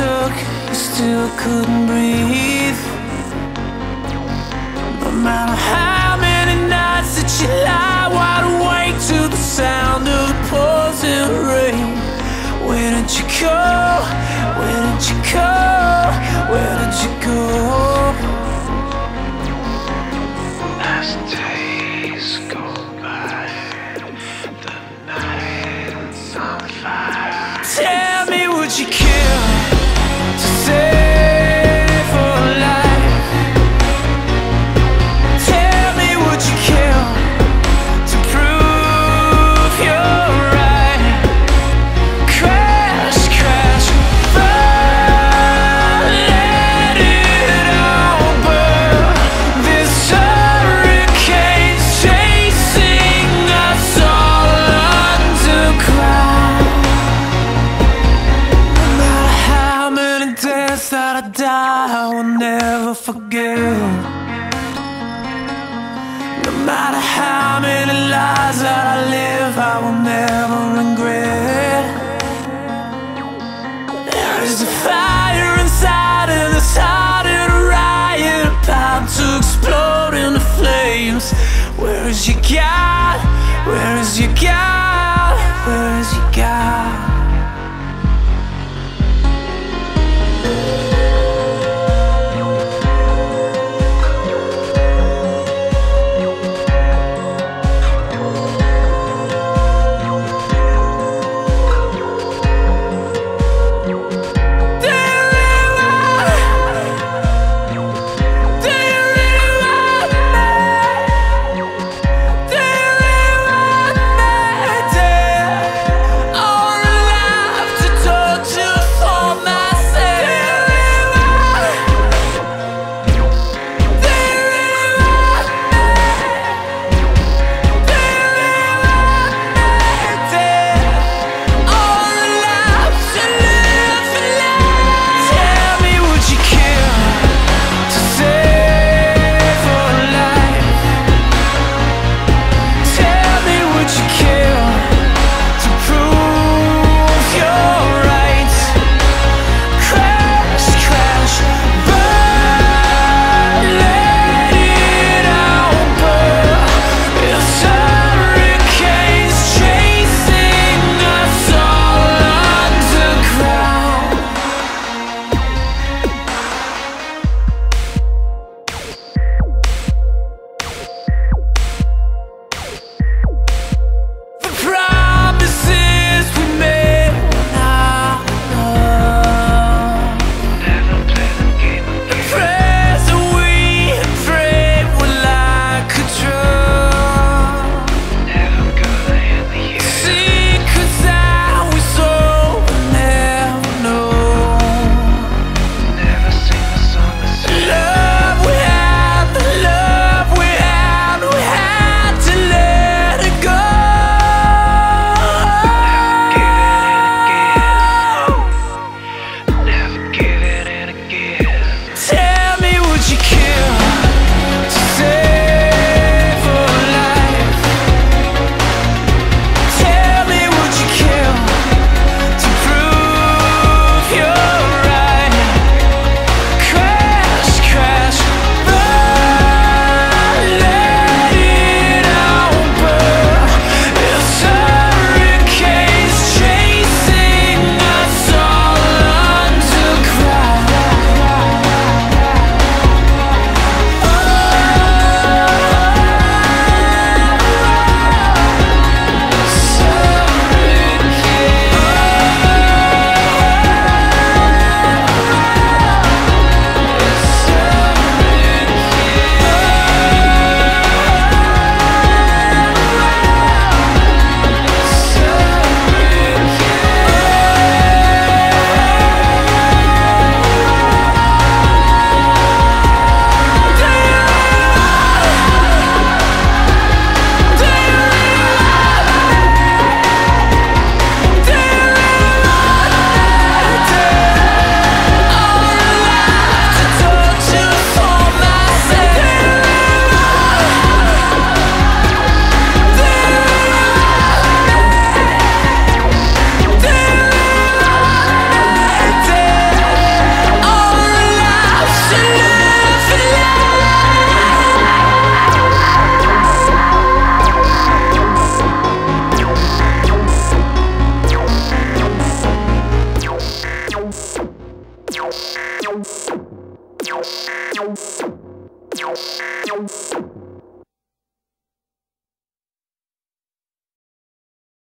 took, you still couldn't breathe. No matter how many nights that you lie wide awake to the sound of the pouring rain. Where did you go? Where did you go? Where did you go? As forget. No matter how many lies that I live, I will never regret. There is a fire inside and it's harder to riot, about to explode into flames. Where is your God? Where is your God? Where is your God?